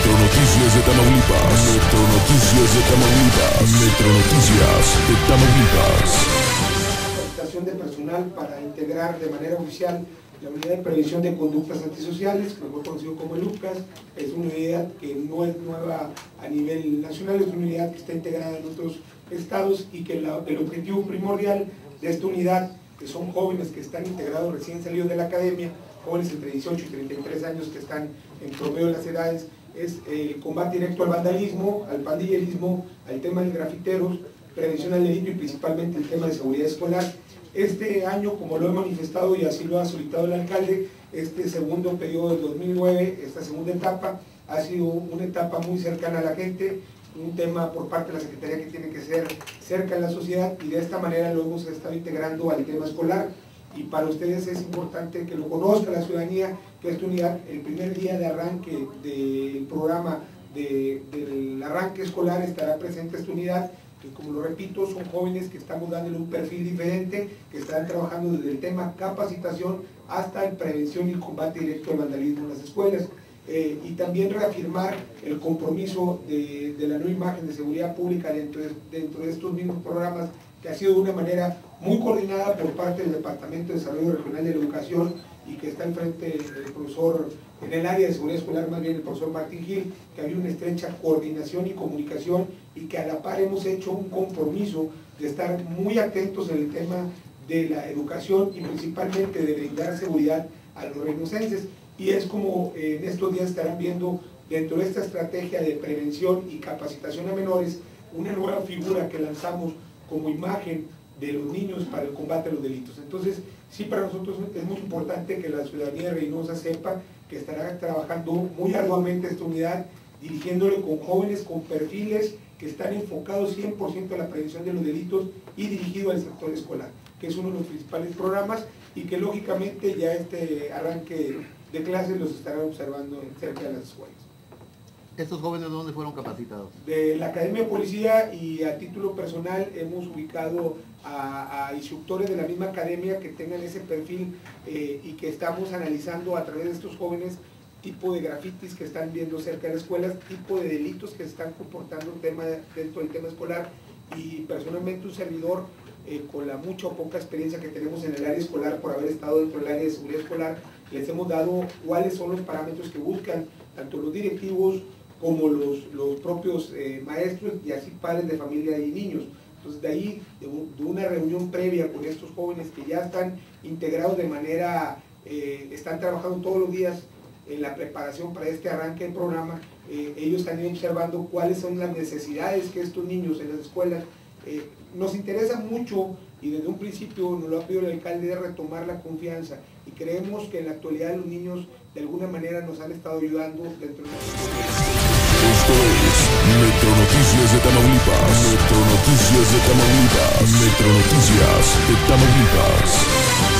Metro Noticias de Tamaulipas. Metro Noticias de Tamaulipas. Metro Noticias de Tamaulipas. Capacitación de personal para integrar de manera oficial la unidad de prevención de conductas antisociales, mejor conocido como el UCAS, es una unidad que no es nueva a nivel nacional, es una unidad que está integrada en otros estados y que el objetivo primordial de esta unidad, que son jóvenes que están integrados recién salidos de la academia, jóvenes entre 18 y 33 años que están en promedio de las edades, es el combate directo al vandalismo, al pandillerismo, al tema de grafiteros, prevención al delito y principalmente el tema de seguridad escolar. Este año, como lo he manifestado y así lo ha solicitado el alcalde, este segundo periodo del 2009, esta segunda etapa, ha sido una etapa muy cercana a la gente, un tema por parte de la Secretaría que tiene que ser cerca de la sociedad y de esta manera lo hemos estado integrando al tema escolar y para ustedes es importante que lo conozca la ciudadanía, que esta unidad, el primer día de arranque del programa del arranque escolar estará presente esta unidad, que como lo repito, son jóvenes que estamos dándole un perfil diferente, que están trabajando desde el tema capacitación hasta prevención y combate directo al vandalismo en las escuelas. Eh, y también reafirmar el compromiso de, la nueva imagen de seguridad pública dentro dentro de estos mismos programas que ha sido de una manera muy coordinada por parte del Departamento de Desarrollo Regional de la Educación y que está enfrente del profesor, en el área de seguridad escolar más bien el profesor Martín Gil, que había una estrecha coordinación y comunicación y que a la par hemos hecho un compromiso de estar muy atentos en el tema de la educación y principalmente de brindar seguridad a los reynosenses. Y es como eh, en estos días estarán viendo dentro de esta estrategia de prevención y capacitación a menores, una nueva figura que lanzamos como imagen de los niños para el combate a los delitos. Entonces, sí para nosotros es muy importante que la ciudadanía de Reynosa sepa que estará trabajando muy arduamente esta unidad, dirigiéndole con jóvenes con perfiles que están enfocados 100% a la prevención de los delitos y dirigido al sector escolar, que es uno de los principales programas y que lógicamente ya este arranque de clases los estarán observando cerca de las escuelas. ¿Estos jóvenes dónde fueron capacitados? De la Academia de Policía y a título personal hemos ubicado a, instructores de la misma academia que tengan ese perfil eh, y que estamos analizando a través de estos jóvenes tipo de grafitis que están viendo cerca de las escuelas, tipo de delitos que se están comportando tema, dentro del tema escolar y personalmente un servidor eh, con la mucha o poca experiencia que tenemos en el área escolar por haber estado dentro del área de seguridad escolar, les hemos dado cuáles son los parámetros que buscan tanto los directivos como los, los propios eh, maestros y así padres de familia y niños. Entonces de ahí, de, una reunión previa con estos jóvenes que ya están integrados de manera, eh, están trabajando todos los días en la preparación para este arranque del programa, eh, ellos están observando cuáles son las necesidades que estos niños en las escuelas. nos interesa mucho y desde un principio nos lo ha pedido el alcalde de retomar la confianza creemos que en la actualidad los niños de alguna manera nos han estado ayudando dentro de Esto es Metro Noticias de Tamaulipas. Metro Noticias de Tamaulipas. Metro Noticias de Tamaulipas.